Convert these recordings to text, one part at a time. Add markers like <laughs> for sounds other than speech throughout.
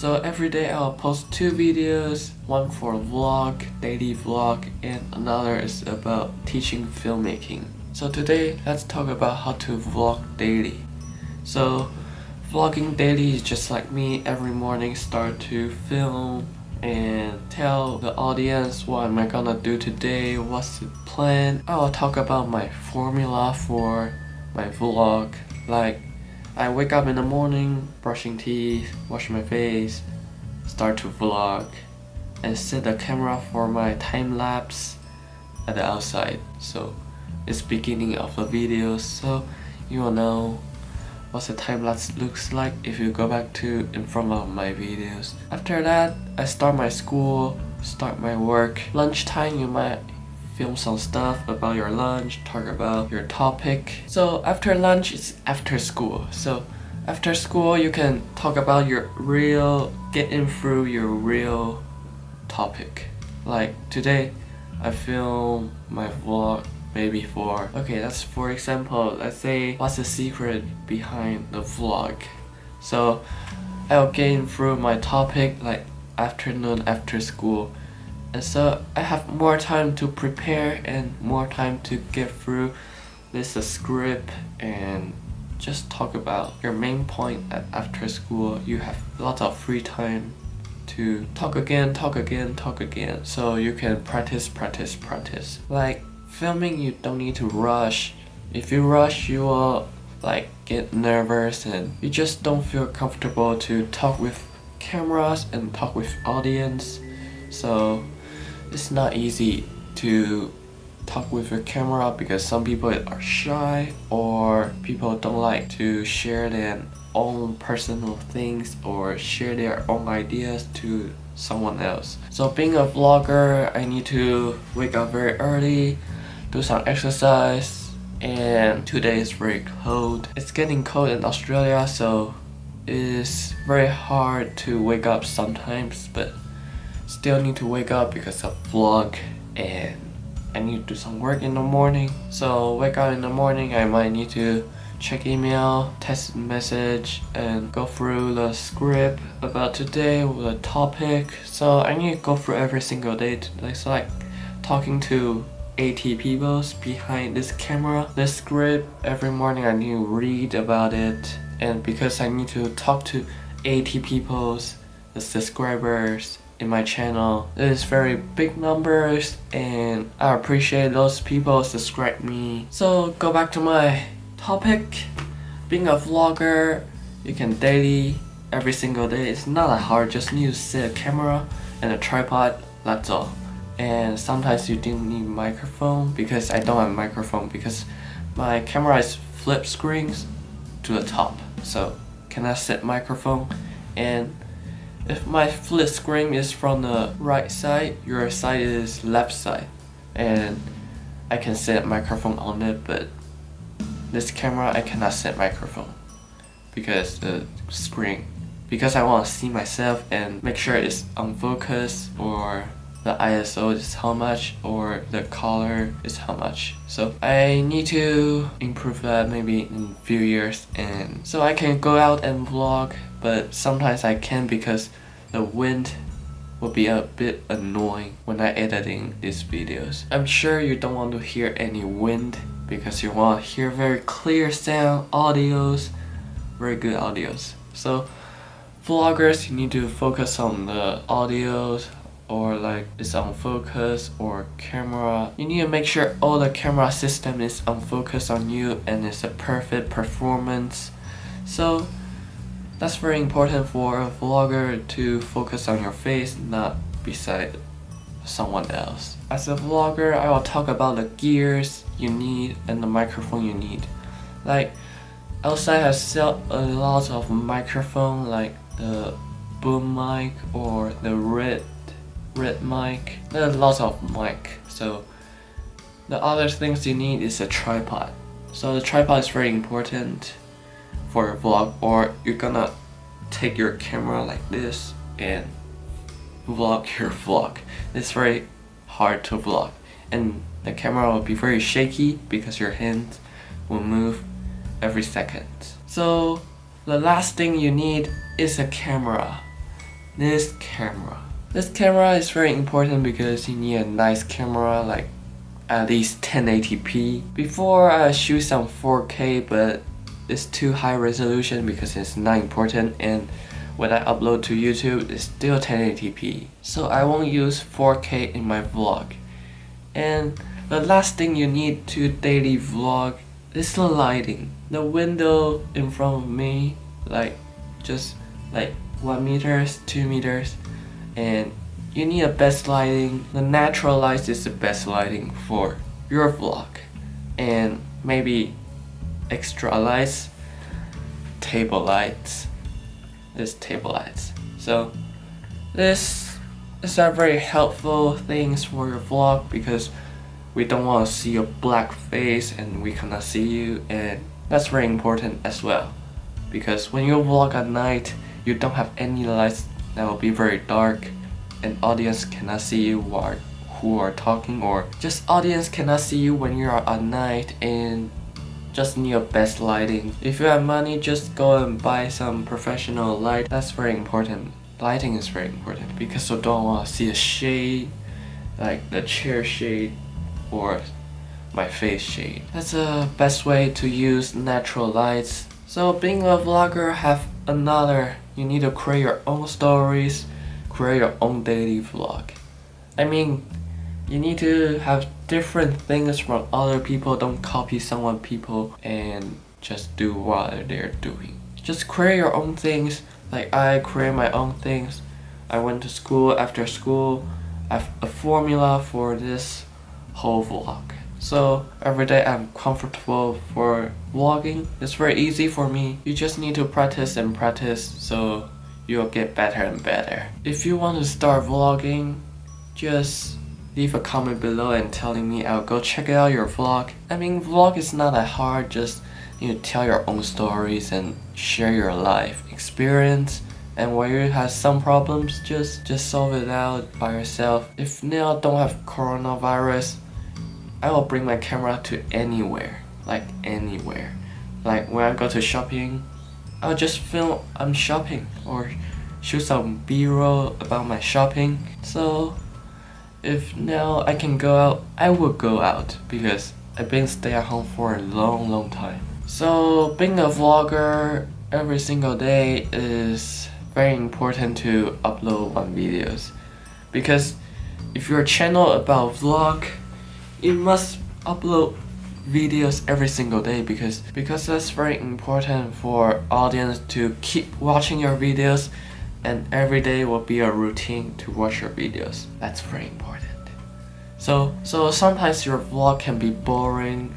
So every day I'll post two videos, one for vlog, daily vlog, and another is about teaching filmmaking. So today let's talk about how to vlog daily. So vlogging daily is just like me every morning start to film and tell the audience what am I gonna do today, what's the plan. I will talk about my formula for my vlog like I wake up in the morning, brushing teeth, wash my face, start to vlog, and set the camera for my time lapse at the outside. So it's beginning of the video, so you will know what the time lapse looks like if you go back to in front of my videos. After that, I start my school, start my work. Lunchtime, you might film some stuff about your lunch, talk about your topic. So after lunch, it's after school. So after school, you can talk about your real, getting through your real topic. Like today, I film my vlog maybe for, okay, that's for example, let's say what's the secret behind the vlog. So I'll get in through my topic like afternoon after school and so I have more time to prepare and more time to get through this script and just talk about your main point after school. You have lots of free time to talk again talk again talk again. So you can practice practice practice. Like filming you don't need to rush. If you rush you will like get nervous and you just don't feel comfortable to talk with cameras and talk with audience. So it's not easy to talk with your camera because some people are shy or people don't like to share their own personal things or share their own ideas to someone else. So being a vlogger, I need to wake up very early, do some exercise, and today is very cold. It's getting cold in Australia, so it's very hard to wake up sometimes, but still need to wake up because of vlog and I need to do some work in the morning. So wake up in the morning, I might need to check email, text message, and go through the script about today, with the topic. So I need to go through every single day. It's like talking to 80 people behind this camera. This script, every morning I need to read about it. And because I need to talk to 80 people's the subscribers in my channel. It is very big numbers and I appreciate those people subscribe me. So go back to my topic. Being a vlogger, you can daily, every single day. It's not that hard, just need to set a camera and a tripod, that's all. And sometimes you didn't need microphone because I don't have microphone because my camera is flip screens to the top. So can I set microphone and if my flip screen is from the right side, your side is left side. And I can set microphone on it, but this camera I cannot set microphone because the screen because I want to see myself and make sure it's on focus or the ISO is how much or the color is how much so I need to improve that maybe in a few years and so I can go out and vlog but sometimes I can because the wind will be a bit annoying when I editing these videos. I'm sure you don't want to hear any wind because you want to hear very clear sound, audios, very good audios. So vloggers, you need to focus on the audios or like it's on focus or camera. You need to make sure all the camera system is on focus on you and it's a perfect performance. So that's very important for a vlogger to focus on your face, not beside someone else. As a vlogger, I will talk about the gears you need and the microphone you need. Like, outside I sell a lot of microphone like the boom mic or the red red mic. There are lots of mic. So the other things you need is a tripod. So the tripod is very important for a vlog or you're gonna take your camera like this and vlog <laughs> your vlog. It's very hard to vlog and the camera will be very shaky because your hands will move every second. So the last thing you need is a camera. this camera. This camera is very important because you need a nice camera like at least 1080p. Before I shoot some 4K but it's too high resolution because it's not important and when I upload to YouTube it's still 1080p. So I won't use 4K in my vlog. And the last thing you need to daily vlog is the lighting. The window in front of me like just like 1 meters, 2 meters and you need a best lighting. The natural light is the best lighting for your vlog and maybe extra lights, table lights, this table lights. So this is a very helpful things for your vlog because we don't want to see your black face and we cannot see you and that's very important as well because when you vlog at night you don't have any lights that will be very dark and audience cannot see you who are, who are talking or just audience cannot see you when you are at night and just need your best lighting. If you have money, just go and buy some professional light. That's very important. Lighting is very important because you don't want to see a shade, like the chair shade or my face shade. That's the best way to use natural lights. So being a vlogger have another, you need to create your own stories, create your own daily vlog. I mean, you need to have different things from other people. Don't copy someone people and just do what they're doing. Just create your own things. Like I create my own things. I went to school after school. I have a formula for this whole vlog. So every day I'm comfortable for vlogging. It's very easy for me. You just need to practice and practice so you'll get better and better. If you want to start vlogging, just leave a comment below and telling me I'll go check out your vlog. I mean vlog is not that hard, just you know, tell your own stories and share your life experience and when you have some problems just just solve it out by yourself. If now don't have coronavirus, I will bring my camera to anywhere, like anywhere. Like when I go to shopping, I'll just film I'm shopping or shoot some b-roll about my shopping. So if now I can go out, I will go out because I've been stay at home for a long long time. So being a vlogger every single day is very important to upload one videos because if your channel about vlog you must upload videos every single day because because that's very important for audience to keep watching your videos and every day will be a routine to watch your videos. That's very important. So, so sometimes your vlog can be boring,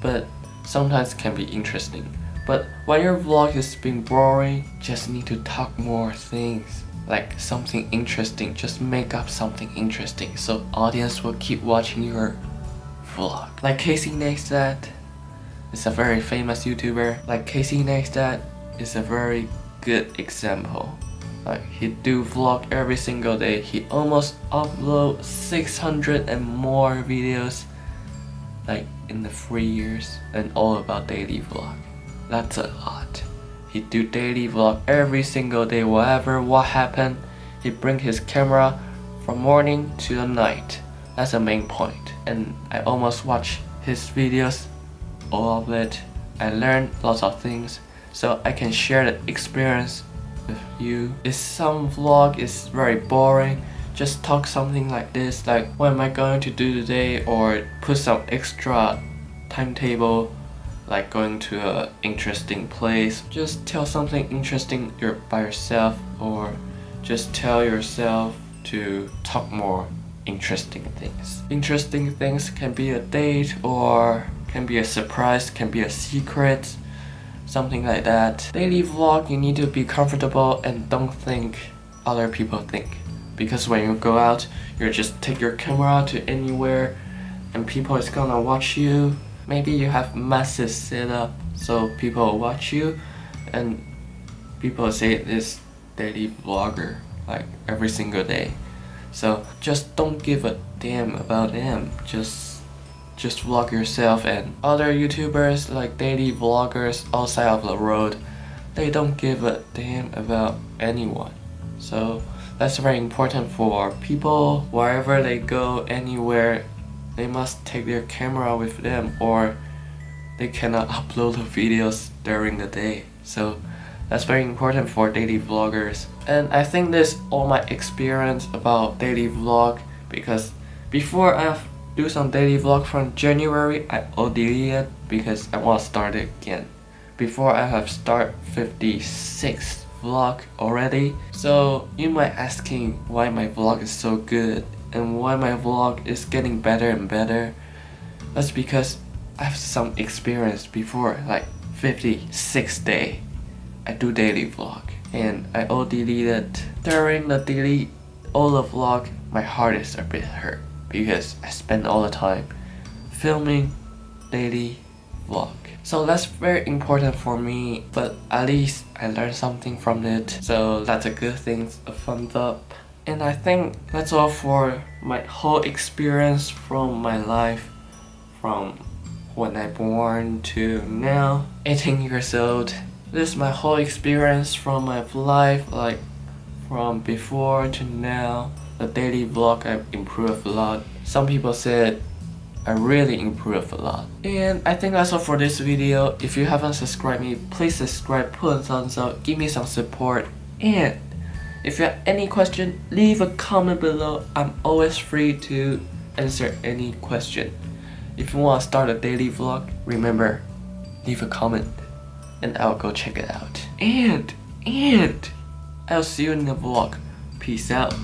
but sometimes can be interesting. But when your vlog is being boring, just need to talk more things. Like something interesting, just make up something interesting so audience will keep watching your vlog. Like Casey Neistat is a very famous YouTuber. Like Casey Neistat is a very good example. Like he do vlog every single day. He almost upload 600 and more videos like in the three years and all about daily vlog. That's a lot. He do daily vlog every single day, whatever what happened. He bring his camera from morning to the night. That's the main point. And I almost watch his videos, all of it. I learned lots of things so I can share the experience with you. If some vlog is very boring, just talk something like this, like what am I going to do today or put some extra timetable like going to an interesting place. Just tell something interesting by yourself or just tell yourself to talk more interesting things. Interesting things can be a date or can be a surprise, can be a secret something like that. Daily vlog, you need to be comfortable and don't think other people think. Because when you go out, you just take your camera to anywhere and people is gonna watch you. Maybe you have massive setup so people watch you and people say this daily vlogger like every single day. So just don't give a damn about them. Just just vlog yourself and other YouTubers like daily vloggers outside of the road, they don't give a damn about anyone. So that's very important for people wherever they go anywhere they must take their camera with them or they cannot <laughs> upload the videos during the day. So that's very important for daily vloggers. And I think this all my experience about daily vlog because before I do some daily vlog from January, I OD'd because I want to start it again. Before I have start 56 vlog already. So you might asking why my vlog is so good and why my vlog is getting better and better. That's because I have some experience before like 56 day I do daily vlog and I all deleted during the delete all the vlog my heart is a bit hurt because I spend all the time filming daily vlog. So that's very important for me, but at least I learned something from it. So that's a good thing, a thumbs up. And I think that's all for my whole experience from my life from when I born to now, 18 years old. This is my whole experience from my life, like from before to now. The daily vlog I've improved a lot. Some people said I really improved a lot. And I think that's all for this video. If you haven't subscribed me, please subscribe, put a thumbs up, give me some support. And if you have any question, leave a comment below. I'm always free to answer any question. If you want to start a daily vlog, remember, leave a comment and I'll go check it out. And, and, I'll see you in the vlog. Peace out.